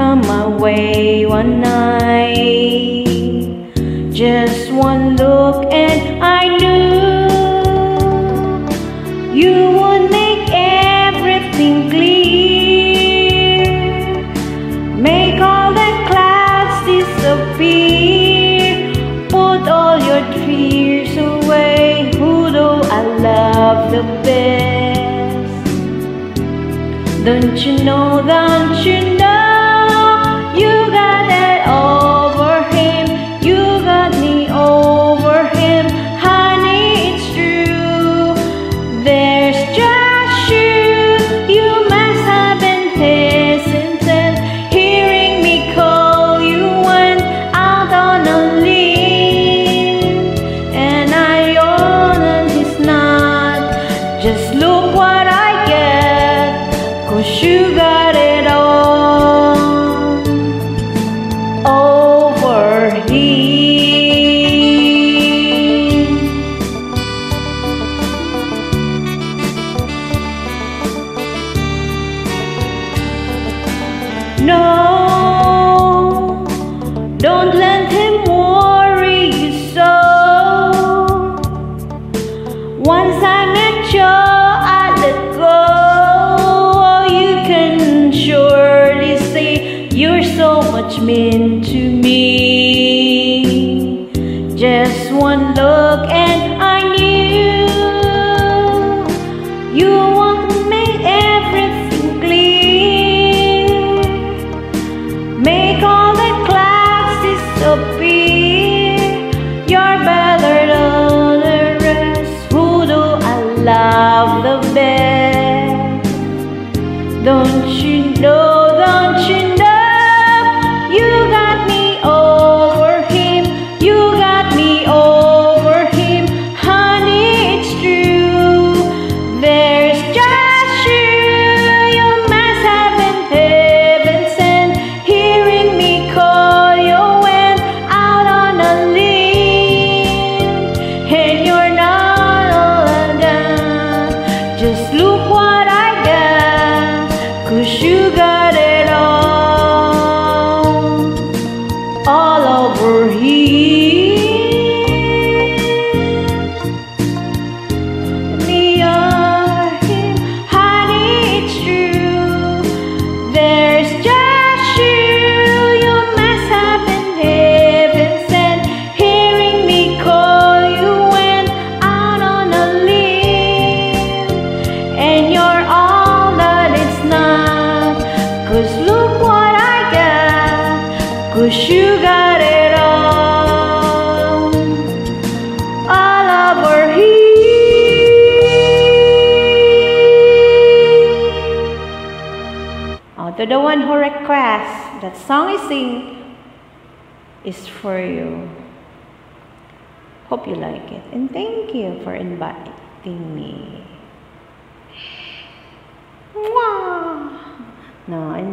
come my way one night. Just one look and I knew you would make everything clear, make all the clouds disappear, put all your tears away. Who do I love the best? Don't you know, don't you know? No, Just one look and I knew you want to make everything clear. Make all the clouds disappear. You're better than the rest. Who do I love the best? Don't you got. Cause you got it Cause you got it all. All over here. Oh, to the one who requests that song I sing is for you. Hope you like it. And thank you for inviting me. Mwah! No, enjoy.